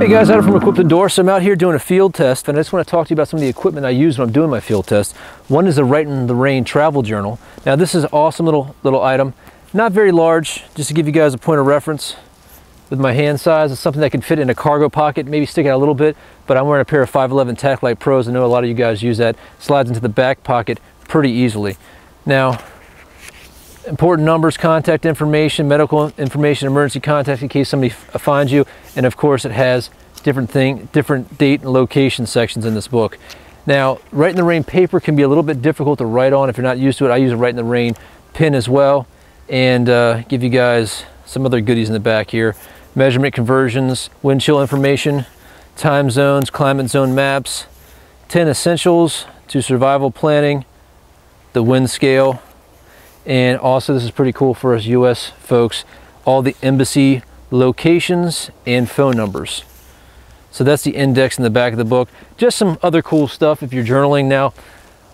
Hey guys, Adam from Equip 2 Endure. So I'm out here doing a field test and I just want to talk to you about some of the equipment I use when I'm doing my field test. One is the Rite in the Rain travel journal. Now this is an awesome little, little item. Not very large, just to give you guys a point of reference with my hand size. It's something that can fit in a cargo pocket, maybe stick out a little bit, but I'm wearing a pair of 511 Tac Pros. I know a lot of you guys use that. Slides into the back pocket pretty easily. Now, important numbers, contact information, medical information, emergency contact in case somebody finds you. And of course it has different thing, different date and location sections in this book. Now, Rite in the Rain paper can be a little bit difficult to write on if you're not used to it. I use a Rite in the Rain pin as well and uh, give you guys some other goodies in the back here. Measurement conversions, wind chill information, time zones, climate zone maps, 10 essentials to survival planning, the wind scale, and also this is pretty cool for us US folks, all the embassy locations and phone numbers. So that's the index in the back of the book. Just some other cool stuff if you're journaling now.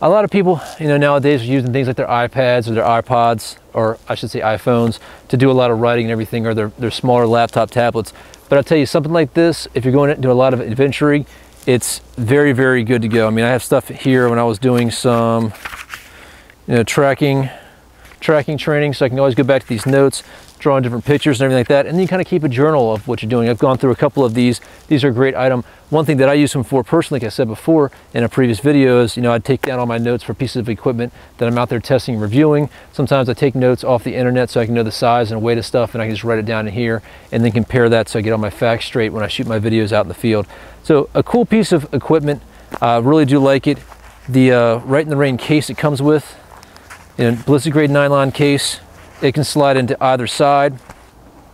A lot of people, you know, nowadays are using things like their iPads or their iPods, or I should say iPhones, to do a lot of writing and everything, or their, their smaller laptop tablets. But I'll tell you, something like this, if you're going to do a lot of adventuring, it's very, very good to go. I mean, I have stuff here when I was doing some, you know, tracking tracking training so I can always go back to these notes, drawing different pictures and everything like that. And then you kind of keep a journal of what you're doing. I've gone through a couple of these. These are a great item. One thing that I use them for personally, like I said before in a previous video is, you know, I'd take down all my notes for pieces of equipment that I'm out there testing and reviewing. Sometimes I take notes off the internet so I can know the size and weight of stuff and I can just write it down in here and then compare that so I get all my facts straight when I shoot my videos out in the field. So a cool piece of equipment. I uh, really do like it. The uh, Rite in the Rain case it comes with, in a ballistic grade nylon case. It can slide into either side.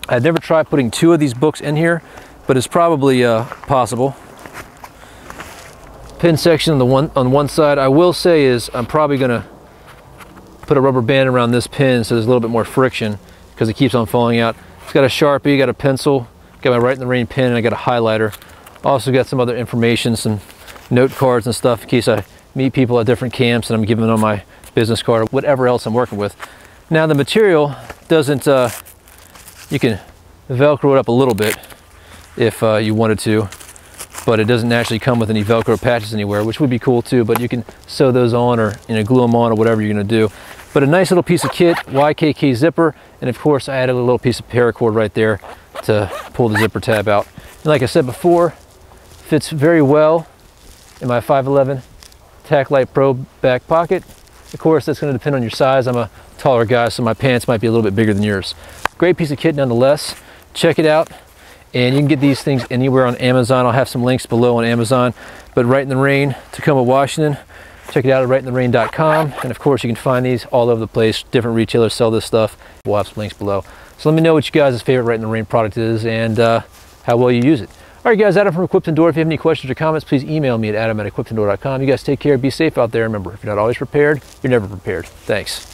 I've never tried putting two of these books in here, but it's probably uh, possible. Pin section on the one on one side. I will say is I'm probably gonna put a rubber band around this pin so there's a little bit more friction because it keeps on falling out. It's got a Sharpie, got a pencil, got my Rite in the Rain pin, and I got a highlighter. Also got some other information, some note cards and stuff in case I meet people at different camps and I'm giving them my business card, or whatever else I'm working with. Now the material doesn't, uh, you can Velcro it up a little bit if uh, you wanted to, but it doesn't actually come with any Velcro patches anywhere, which would be cool too, but you can sew those on or you know, glue them on or whatever you're gonna do. But a nice little piece of kit, YKK zipper, and of course I added a little piece of paracord right there to pull the zipper tab out. And like I said before, fits very well in my 511 TacLite Pro back pocket. Of course, that's going to depend on your size. I'm a taller guy, so my pants might be a little bit bigger than yours. Great piece of kit nonetheless. Check it out. And you can get these things anywhere on Amazon. I'll have some links below on Amazon. But Rite in the Rain, Tacoma, Washington. Check it out at riteintherain.com. And of course, you can find these all over the place. Different retailers sell this stuff. We'll have some links below. So let me know what you guys' favorite Rite in the Rain product is and uh, how well you use it. All right, guys, Adam from Equip 2 Endure. If you have any questions or comments, please email me at adam at. You guys take care. Be safe out there. Remember, if you're not always prepared, you're never prepared. Thanks.